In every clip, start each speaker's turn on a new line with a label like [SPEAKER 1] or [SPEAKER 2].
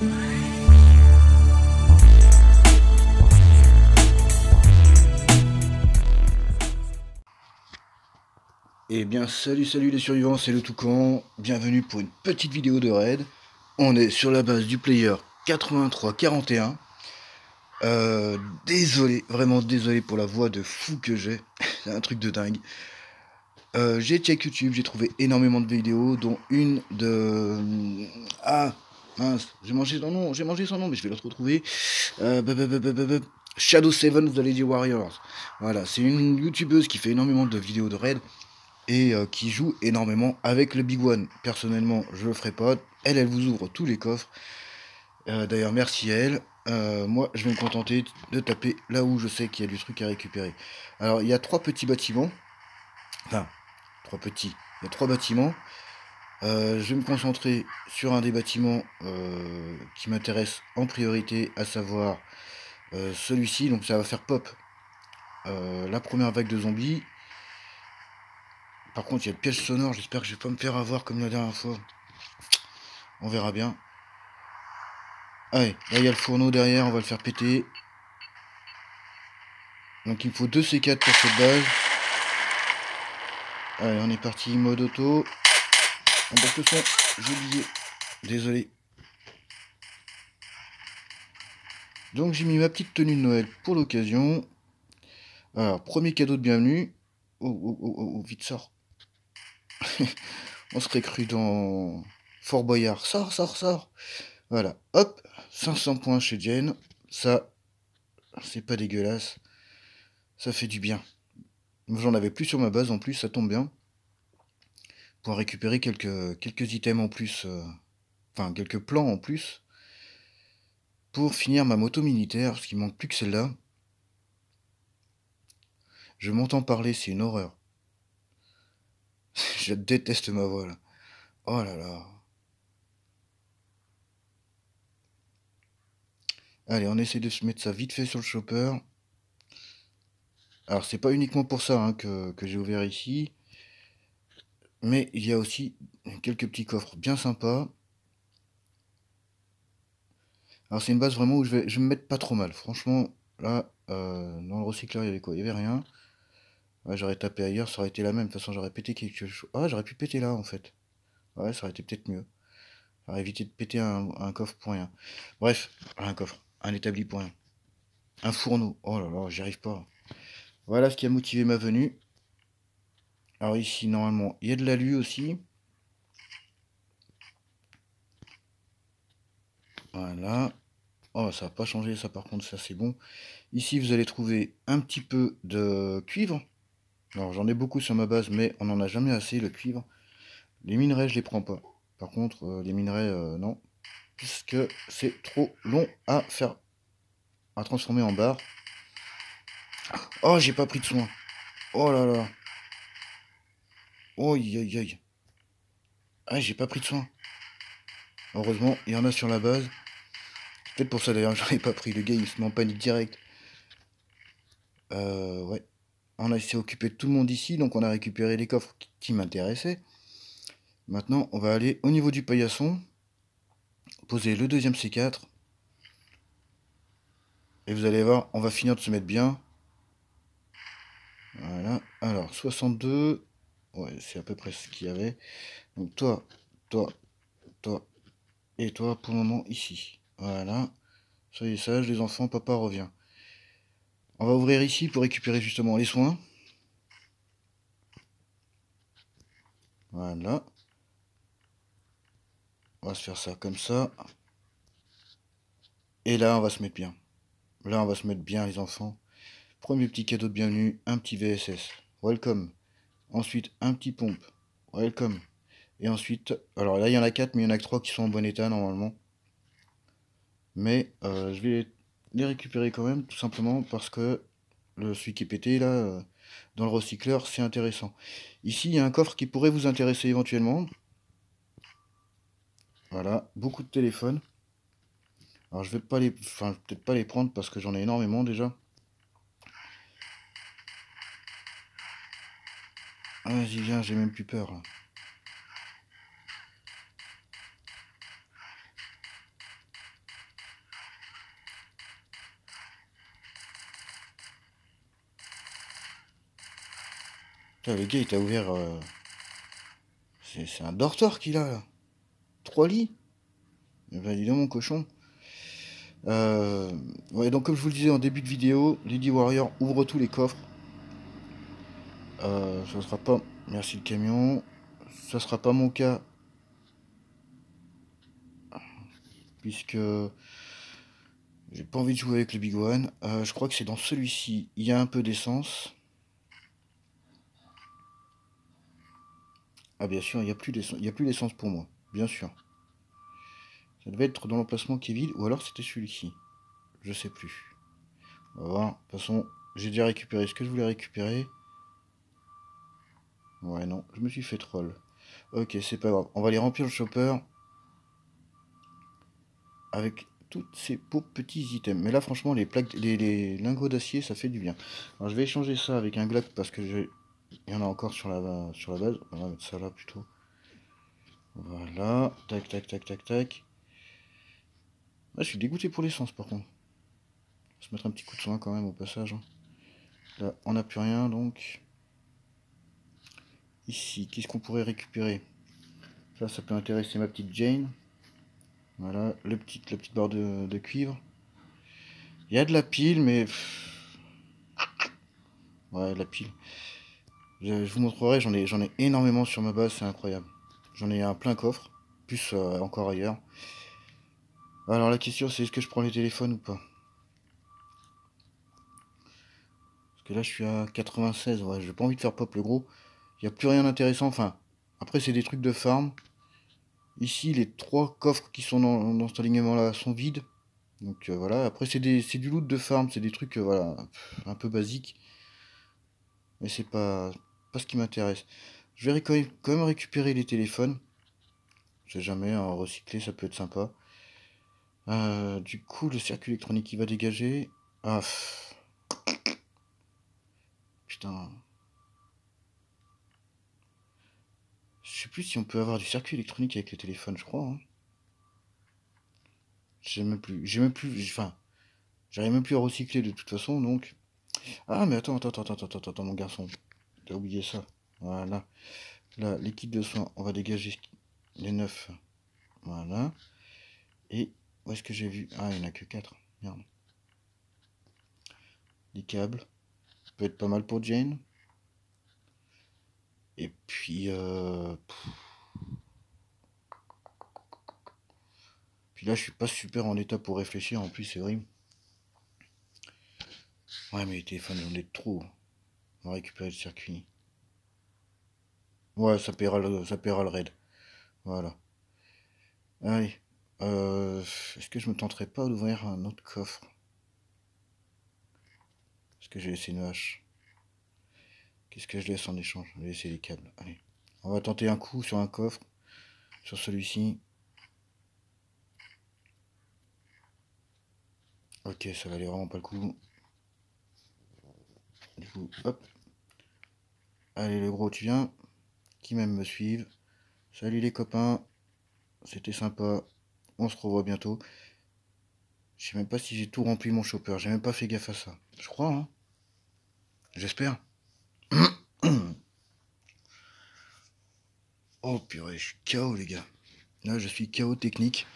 [SPEAKER 1] Eh bien salut salut les survivants, c'est le Toucan, bienvenue pour une petite vidéo de raid. On est sur la base du player 8341. Euh, désolé, vraiment désolé pour la voix de fou que j'ai, c'est un truc de dingue. Euh, j'ai check YouTube, j'ai trouvé énormément de vidéos, dont une de... Ah, mince, j'ai mangé son nom, j'ai mangé son nom, mais je vais le retrouver. Euh, Shadow 7, vous allez dire Warriors. Voilà, c'est une youtubeuse qui fait énormément de vidéos de raid et euh, qui joue énormément avec le Big One. Personnellement, je le ferai pas. Elle, elle vous ouvre tous les coffres. Euh, d'ailleurs, merci à elle. Moi, je vais me contenter de taper là où je sais qu'il y a du truc à récupérer. Alors, il y a trois petits bâtiments. Enfin, trois petits. Il y a trois bâtiments. Je vais me concentrer sur un des bâtiments qui m'intéresse en priorité, à savoir celui-ci. Donc, ça va faire pop la première vague de zombies par contre, il y a le piège sonore. J'espère que je vais pas me faire avoir comme la dernière fois. On verra bien. Allez, là, il y a le fourneau derrière. On va le faire péter. Donc, il me faut 2 C4 pour cette base. Allez, on est parti. Mode auto. On baisse le son. Oublié. Désolé. Donc, j'ai mis ma petite tenue de Noël pour l'occasion. Alors, premier cadeau de bienvenue. Oh, oh, oh, oh, vite sort. on serait cru dans Fort Boyard. Sors, sors, sors. Voilà. Hop. 500 points chez Jen. Ça, c'est pas dégueulasse. Ça fait du bien. J'en avais plus sur ma base en plus, ça tombe bien. Récupérer quelques, quelques items en plus. Euh, enfin, quelques plans en plus. Pour finir ma moto militaire, parce qu'il manque plus que celle-là. Je m'entends parler, c'est une horreur. Je déteste ma voix là. Oh là là. Allez, on essaie de se mettre ça vite fait sur le chopper. Alors, c'est pas uniquement pour ça hein, que, j'ai ouvert ici. Mais il y a aussi quelques petits coffres bien sympas. Alors, c'est une base vraiment où je vais, je me mettre pas trop mal. Franchement, là, euh, dans le recycleur, il y avait quoi? Il y avait rien j'aurais tapé ailleurs, ça aurait été la même. De toute façon, j'aurais pété quelque chose. Ah, j'aurais pu péter là, en fait. Ouais, ça aurait été peut-être mieux. J'aurais évité de péter un, coffre pour rien. Bref, un coffre, un établi pour rien. Un fourneau. Oh là là, j'y arrive pas. Voilà ce qui a motivé ma venue. Alors ici, normalement, il y a de l'alu aussi. Voilà. Oh, ça n'a pas changé, ça par contre, ça c'est bon. Ici, vous allez trouver un petit peu de cuivre. Alors j'en ai beaucoup sur ma base, mais on n'en a jamais assez, le cuivre. Les minerais, je les prends pas. Par contre, euh, les minerais, euh, non. Puisque c'est trop long à faire, à transformer en barre. Oh, j'ai pas pris de soin. Oh là là. Aïe aïe aïe. Ah, j'ai pas pris de soin. Heureusement, il y en a sur la base. Peut-être pour ça d'ailleurs, j'en ai pas pris. Le gars, il se met en panique direct. Euh, ouais. On a occupé de tout le monde ici, donc on a récupéré les coffres qui m'intéressaient. Maintenant, on va aller au niveau du paillasson, poser le deuxième C4. Et vous allez voir, on va finir de se mettre bien. Voilà. Alors, 62. Ouais, c'est à peu près ce qu'il y avait. Donc toi, toi, toi et toi pour le moment ici. Voilà. Soyez sages les enfants, papa revient. On va ouvrir ici pour récupérer justement les soins. Voilà. On va se faire ça comme ça. Et là, on va se mettre bien. Là, on va se mettre bien, les enfants. Premier petit cadeau de bienvenue, un petit VSS. Welcome. Ensuite, un petit pompe. Welcome. Et ensuite, alors là, il y en a 4, mais il y en a que 3 qui sont en bon état, normalement. Mais euh, je vais les récupérer quand même, tout simplement parce que le, celui qui est pété là, euh, dans le recycleur, c'est intéressant. Ici, il y a un coffre qui pourrait vous intéresser éventuellement. Voilà, beaucoup de téléphones. Alors je vais pas les, enfin peut-être pas les prendre parce que j'en ai énormément déjà. Ah, viens, j'ai même plus peur. Là. Putain, le gars, il t'a ouvert... Euh, c'est un dortoir qu'il a, là. Trois lits. Eh ben, dis donc, mon cochon. Euh, ouais, donc, comme je vous le disais en début de vidéo, Lady Warrior ouvre tous les coffres. Euh, ça sera pas... Merci le camion. Ça sera pas mon cas. Puisque... J'ai pas envie de jouer avec le Big One. Euh, je crois que c'est dans celui-ci. Il y a un peu d'essence. Ah bien sûr, il n'y a plus d'essence pour moi. Bien sûr. Ça devait être dans l'emplacement qui est vide. Ou alors c'était celui-ci. Je sais plus. On va voir. De toute façon, j'ai déjà récupéré ce que je voulais récupérer. Ouais, non. Je me suis fait troll. Ok, c'est pas grave. On va aller remplir le chopper. Avec tous ces beaux petits items. Mais là, franchement, les plaques, les, lingots d'acier, ça fait du bien. Alors, je vais échanger ça avec un glock parce que il y en a encore sur la, sur la base. On va mettre ça là plutôt. Voilà. Tac, tac, tac, tac, tac. Ah, je suis dégoûté pour l'essence par contre. On va se mettre un petit coup de soin quand même au passage. Hein. Là, on n'a plus rien donc. Ici, qu'est-ce qu'on pourrait récupérer? Ça, ça peut intéresser ma petite Jane. Voilà, le la petite barre de, cuivre. Il y a de la pile, mais... Ouais, la pile. Je, vous montrerai, j'en ai, ai énormément sur ma base, c'est incroyable. J'en ai un plein coffre, plus euh, encore ailleurs. Alors la question c'est est-ce que je prends les téléphones ou pas? Parce que là je suis à 96, ouais, j'ai pas envie de faire pop le gros. Il n'y a plus rien d'intéressant, enfin, après c'est des trucs de farm. Ici, les trois coffres qui sont dans, cet alignement-là sont vides. Donc euh, voilà, après c'est du loot de farm, c'est des trucs euh, voilà, un peu basiques. Mais c'est pas, pas ce qui m'intéresse. Je vais quand même, récupérer les téléphones. Je sais jamais, en recycler ça peut être sympa. Euh, du coup, le circuit électronique qui va dégager. Ah. Putain. Je sais plus si on peut avoir du circuit électronique avec le téléphone, je crois. Hein. J'ai même plus. J'ai même plus. Enfin. J'arrive même plus à recycler de toute façon, donc. Ah, mais attends, attends, attends, attends, attends, attends, mon garçon. T'as oublié ça. Voilà. Là, l'équipe de soins, on va dégager les neuf. Voilà. Et où est-ce que j'ai vu? Ah, il n'y en a que 4. Merde. Les câbles. Peut être pas mal pour Jane. Et puis, euh... puis là, je suis pas super en état pour réfléchir. En plus, c'est vrai. Ouais, mais les téléphones, j'en ai trop. On va récupérer le circuit. Ouais, ça paiera le, ça le raid. Voilà. Allez. Euh, Est-ce que je me tenterai pas d'ouvrir un autre coffre? Est-ce que j'ai laissé une hache Qu'est-ce que je laisse en échange? Je vais laisser les câbles. Allez. On va tenter un coup sur un coffre. Sur celui-ci. Ok, ça valait vraiment pas le coup. Du coup, hop. Allez, le gros, tu viens. Qui même me suivent. Salut les copains. C'était sympa. On se revoit bientôt. Je sais même pas si j'ai tout rempli mon chopper. J'ai même pas fait gaffe à ça. Je crois, hein. J'espère. Oh purée, je suis KO les gars. Là, je suis KO technique.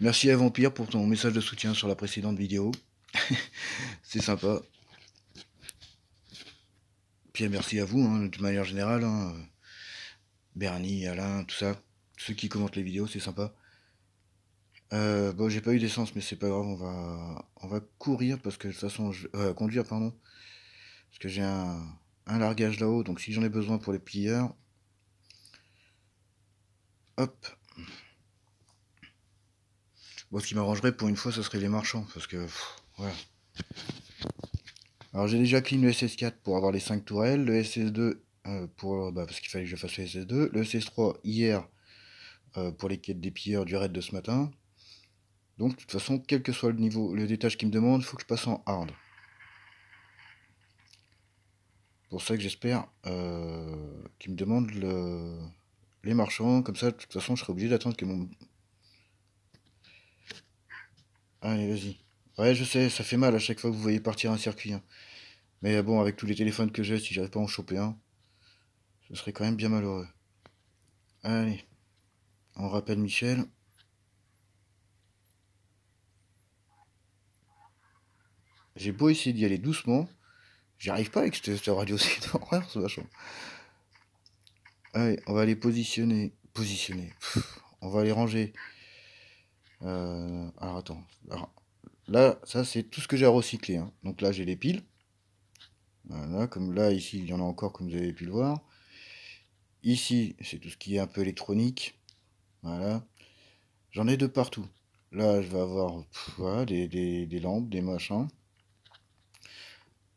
[SPEAKER 1] Merci à Vampire pour ton message de soutien sur la précédente vidéo. C'est sympa. Puis merci à vous, hein, de manière générale. Hein. Bernie, Alain, tout ça. Ceux qui commentent les vidéos, c'est sympa. Euh, bon, j'ai pas eu d'essence, mais c'est pas grave, on va, on va courir parce que de toute façon, je, euh, conduire, pardon, parce que j'ai un, largage là-haut, donc si j'en ai besoin pour les plieurs, hop. Bon, ce qui m'arrangerait pour une fois, ce serait les marchands, parce que, voilà. Alors j'ai déjà clean le SS4 pour avoir les 5 tourelles, le SS2 euh, pour, bah, parce qu'il fallait que je fasse le SS2, le SS3 hier euh, pour les quêtes des pilleurs du raid de ce matin. Donc de toute façon, quel que soit le niveau, le détache qui me demande, il faut que je passe en hard. pour ça que j'espère euh, qu'il me demande le... les marchands, comme ça de toute façon je serai obligé d'attendre que mon... Allez vas-y. Ouais, je sais, ça fait mal à chaque fois que vous voyez partir un circuit. Hein. Mais bon, avec tous les téléphones que j'ai, si j'arrive pas à en choper un, Ce serait quand même bien malheureux. Allez, on rappelle Michel. J'ai beau essayer d'y aller doucement, j'y arrive pas avec cette, radio, c'est horreur ce vachon. On va les positionner. Positionner. on va les ranger. Euh, alors attends. là, ça c'est tout ce que j'ai à recycler. Hein. Donc là j'ai les piles. Voilà, comme là ici il y en a encore comme vous avez pu le voir. Ici c'est tout ce qui est un peu électronique. Voilà. J'en ai de partout. Là je vais avoir des lampes, des machins.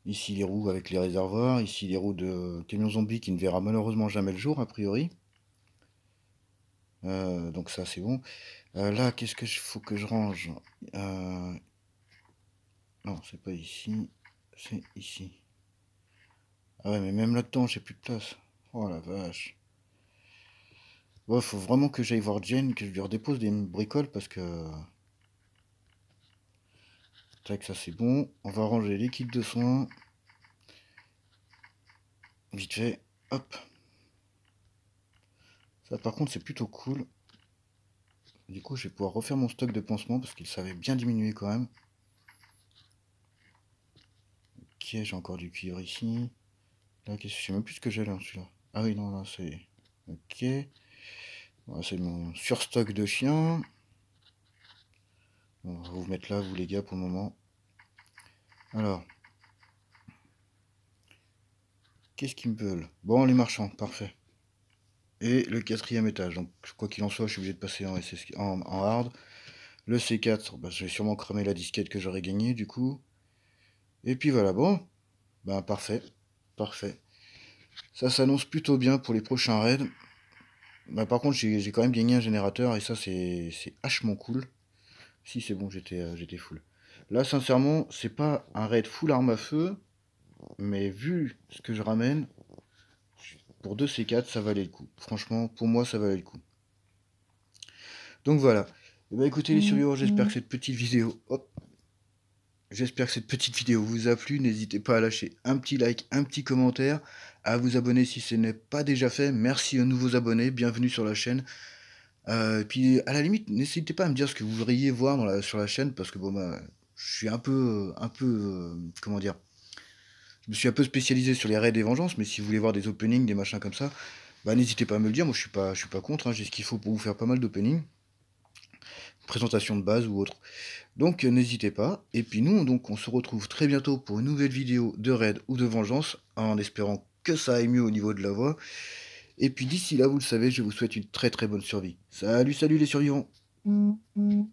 [SPEAKER 1] Ici les roues avec les réservoirs, ici les roues de camion zombie qui ne verra malheureusement jamais le jour a priori. Euh, donc ça c'est bon. Euh, là qu'est-ce que faut que je range? Euh, Non c'est pas ici, c'est ici. Ah ouais mais même là-dedans j'ai plus de place. Oh la vache. Bon, faut vraiment que j'aille voir Jen, que je lui redépose des bricoles parce que... Tac, ça c'est bon. On va ranger les kits de soins. Vite fait. Hop. Ça par contre c'est plutôt cool. Du coup je vais pouvoir refaire mon stock de pansements parce qu'il savait bien diminuer quand même. Ok, j'ai encore du cuivre ici. Là, je sais même plus ce que j'ai là, celui-là. Ah oui, non, là, c'est... Ok. c'est mon surstock de chiens. On va vous mettre là, vous les gars, pour le moment. Alors. Qu'est-ce qu'ils me veulent? Bon, les marchands, parfait. Et le quatrième étage. Donc, quoi qu'il en soit, je suis obligé de passer en, hard. Le C4, bah, je vais sûrement cramer la disquette que j'aurais gagnée, du coup. Et puis voilà, bon. Ben, parfait. Parfait. Ça s'annonce plutôt bien pour les prochains raids. Bah, par contre, j'ai quand même gagné un générateur et ça, c'est hachement cool. Si, c'est bon, j'étais euh, j'étais full. Là, sincèrement, c'est pas un raid full arme à feu, mais vu ce que je ramène, pour 2 C4, ça valait le coup. Franchement, pour moi, ça valait le coup. Donc voilà. Eh ben, écoutez les mmh, survivants, j'espère mmh. que cette petite vidéo... J'espère que cette petite vidéo vous a plu. N'hésitez pas à lâcher un petit like, un petit commentaire, à vous abonner si ce n'est pas déjà fait. Merci aux nouveaux abonnés, bienvenue sur la chaîne. Euh, puis à la limite, n'hésitez pas à me dire ce que vous voudriez voir sur la chaîne, parce que bon, bah, je suis un peu, un peu, euh, comment dire, je me suis un peu spécialisé sur les raids des vengeances, mais si vous voulez voir des openings, des machins comme ça, bah n'hésitez pas à me le dire. Moi, je suis pas, je suis pas contre. Hein. J'ai ce qu'il faut pour vous faire pas mal d'openings, présentation de base ou autre. Donc n'hésitez pas. Et puis nous, donc, on se retrouve très bientôt pour une nouvelle vidéo de raid ou de vengeance, en espérant que ça aille mieux au niveau de la voix. Et puis d'ici là, vous le savez, je vous souhaite une très très bonne survie. Salut, salut les survivants. Mm, mm.